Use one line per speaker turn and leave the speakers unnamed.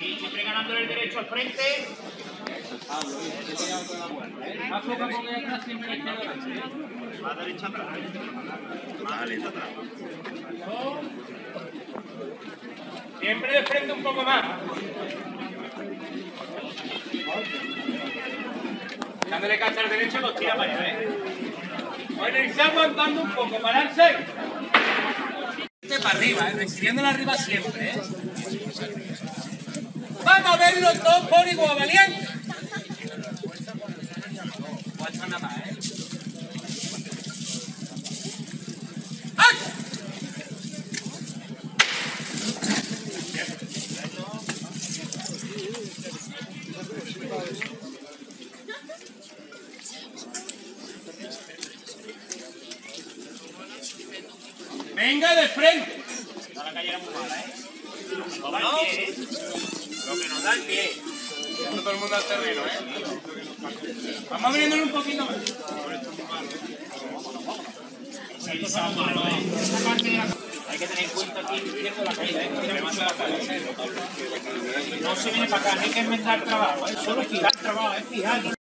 Y siempre ganando el derecho al frente.
Más poco a poco ya está siempre izquierda.
Más derecha atrás. Más derecha atrás.
Siempre de frente un poco más. Dándole cacha al derecho, los tira para allá, ¿eh? Bueno, irse aguantando un poco, pararse. Este para arriba, ¿eh? Recibiéndola arriba siempre, ¿eh? Por igual, valiente. ¿eh? ¡Ay! Venga de frente.
No la muy mala, ¿eh?
No que nos da el pie. Yendo todo el mundo al terreno, ¿eh? Vamos abriéndole un poquito más. Hay que tener en cuenta aquí izquierdo la caída, ¿eh? No se viene para acá, no hay que inventar trabajo, ¿eh? Solo fijar trabajo, es fijar.